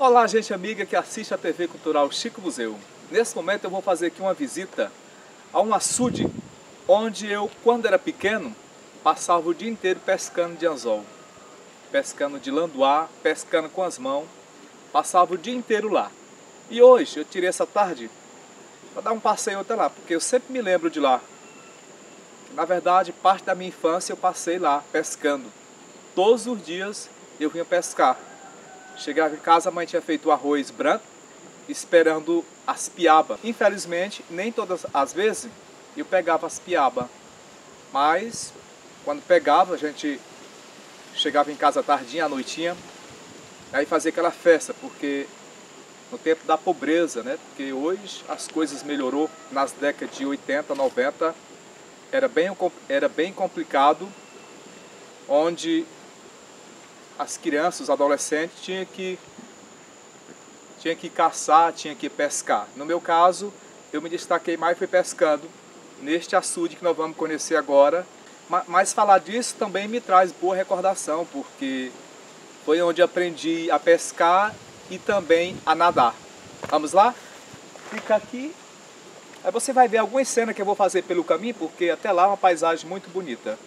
Olá, gente amiga que assiste a TV Cultural Chico Museu. Nesse momento eu vou fazer aqui uma visita a um açude onde eu, quando era pequeno, passava o dia inteiro pescando de anzol. Pescando de landuá, pescando com as mãos, passava o dia inteiro lá. E hoje eu tirei essa tarde para dar um passeio até lá, porque eu sempre me lembro de lá. Na verdade, parte da minha infância eu passei lá pescando. Todos os dias eu vinha pescar. Chegava em casa, a mãe tinha feito arroz branco, esperando as piabas. Infelizmente, nem todas as vezes eu pegava as piabas. Mas, quando pegava, a gente chegava em casa tardinha, à noitinha, aí fazia aquela festa, porque no tempo da pobreza, né? Porque hoje as coisas melhorou nas décadas de 80, 90, era bem, era bem complicado, onde as crianças, os adolescentes tinham que tinha que caçar, tinha que pescar. No meu caso, eu me destaquei mais fui pescando neste açude que nós vamos conhecer agora. Mas falar disso também me traz boa recordação, porque foi onde aprendi a pescar e também a nadar. Vamos lá? Fica aqui. Aí você vai ver algumas cenas que eu vou fazer pelo caminho, porque até lá é uma paisagem muito bonita.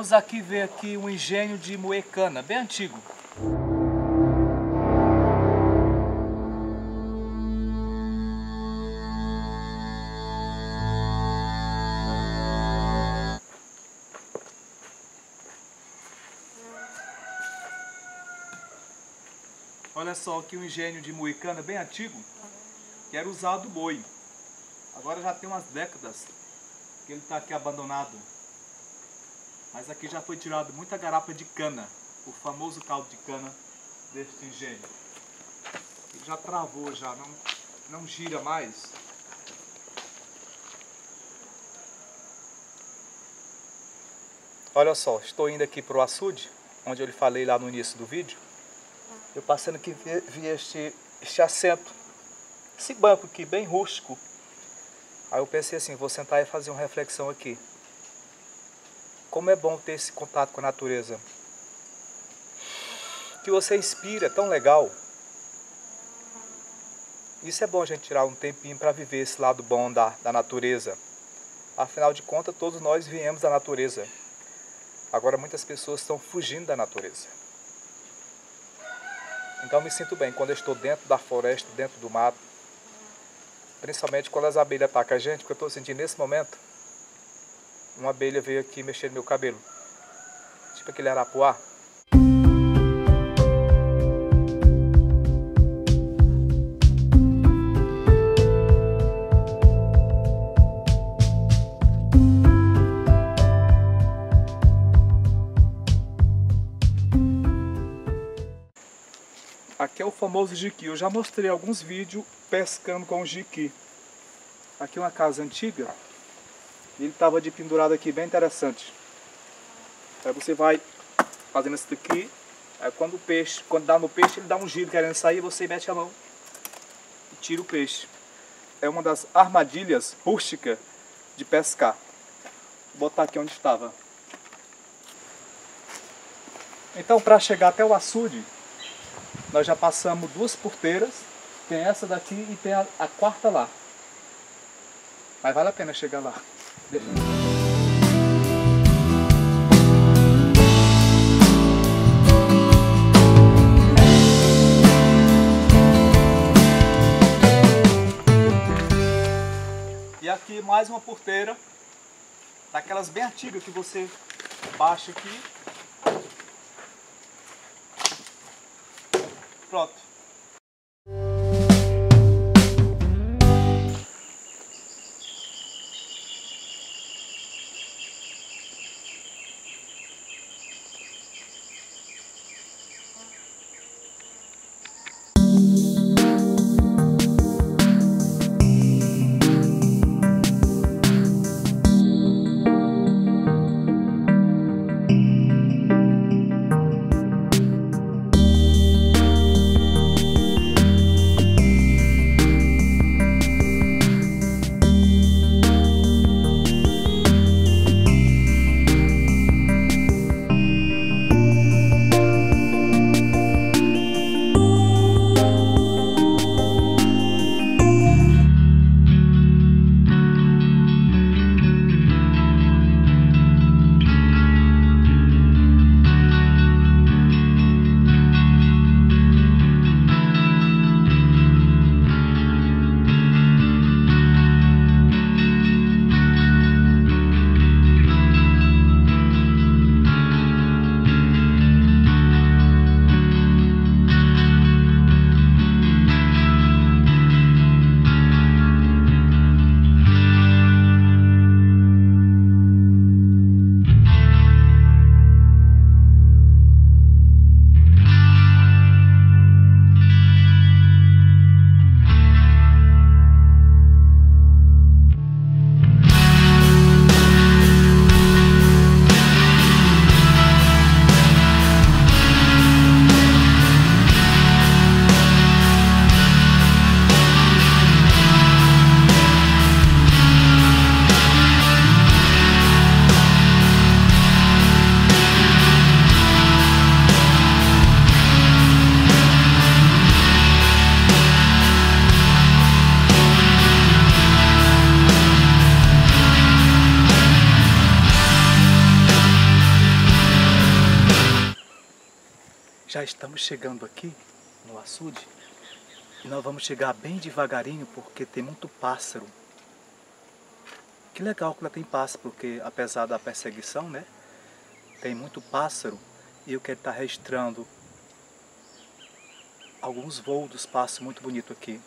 Vamos aqui ver aqui um engenho de moer cana, bem antigo. Olha só aqui um engenho de moicana bem antigo, que era usado boi. Agora já tem umas décadas que ele está aqui abandonado. Mas aqui já foi tirado muita garapa de cana, o famoso caldo de cana deste engenho. Ele já travou, já não, não gira mais. Olha só, estou indo aqui para o açude, onde eu lhe falei lá no início do vídeo. Eu passando aqui vi, vi este, este assento, esse banco aqui bem rústico. Aí eu pensei assim, vou sentar e fazer uma reflexão aqui. Como é bom ter esse contato com a natureza. Que você inspira, é tão legal. Isso é bom a gente tirar um tempinho para viver esse lado bom da, da natureza. Afinal de contas, todos nós viemos da natureza. Agora muitas pessoas estão fugindo da natureza. Então me sinto bem quando eu estou dentro da floresta, dentro do mato. Principalmente quando as abelhas atacam a gente, porque eu estou sentindo nesse momento uma abelha veio aqui mexer no meu cabelo. Tipo aquele arapuá. Aqui é o famoso jiqui. Eu já mostrei alguns vídeos pescando com jiqui. Aqui é uma casa antiga ele estava de pendurado aqui, bem interessante. Aí você vai fazendo isso daqui. Aí quando o peixe, quando dá no peixe, ele dá um giro querendo sair, você mete a mão e tira o peixe. é uma das armadilhas rústicas de pescar. Vou botar aqui onde estava. Então, para chegar até o açude, nós já passamos duas porteiras. Tem essa daqui e tem a, a quarta lá. Mas vale a pena chegar lá. E aqui mais uma porteira, daquelas bem antigas que você baixa aqui. Pronto. Já estamos chegando aqui no açude e nós vamos chegar bem devagarinho porque tem muito pássaro. Que legal que lá tem pássaro, porque apesar da perseguição, né? Tem muito pássaro e eu quero estar registrando alguns voos dos pássaros muito bonito aqui.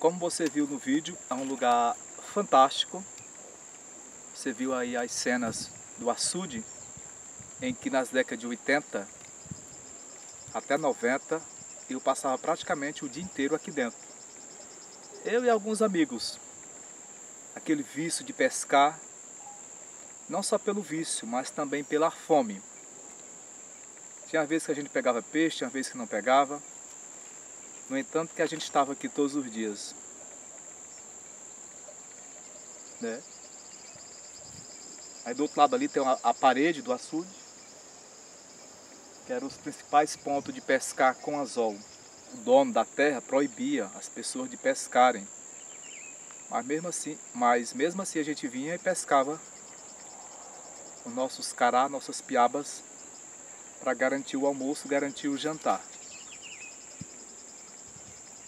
Como você viu no vídeo, é um lugar fantástico. Você viu aí as cenas do açude, em que nas décadas de 80 até 90 eu passava praticamente o dia inteiro aqui dentro. Eu e alguns amigos. Aquele vício de pescar, não só pelo vício, mas também pela fome. Tinha vezes que a gente pegava peixe, tinha vezes que não pegava. No entanto, que a gente estava aqui todos os dias. Né? Aí do outro lado ali tem a parede do açude, que eram os principais pontos de pescar com anzol. O dono da terra proibia as pessoas de pescarem. Mas mesmo assim, mas mesmo assim a gente vinha e pescava os nossos cará, nossas piabas, para garantir o almoço, garantir o jantar.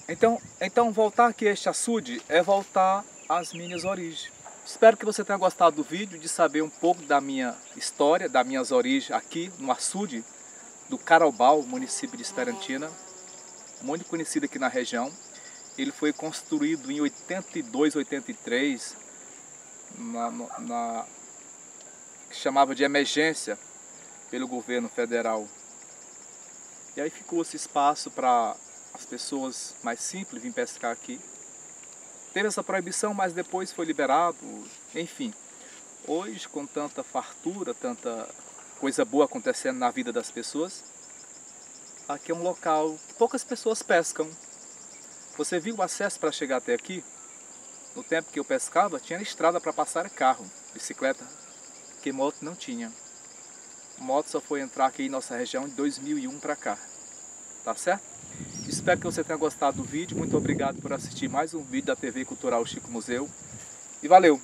Então, então voltar aqui a este açude é voltar às minhas origens. Espero que você tenha gostado do vídeo, de saber um pouco da minha história, das minhas origens aqui no açude do Carobal, município de Esperantina, muito conhecido aqui na região. Ele foi construído em 82, 83, na, na que chamava de emergência pelo governo federal. E aí ficou esse espaço para as pessoas mais simples virem pescar aqui. Teve essa proibição, mas depois foi liberado, enfim. Hoje, com tanta fartura, tanta coisa boa acontecendo na vida das pessoas, aqui é um local que poucas pessoas pescam. Você viu o acesso para chegar até aqui? No tempo que eu pescava, tinha estrada para passar carro, bicicleta, que moto não tinha moto só foi entrar aqui em nossa região de 2001 para cá. Tá certo? Espero que você tenha gostado do vídeo. Muito obrigado por assistir mais um vídeo da TV Cultural Chico Museu. E valeu!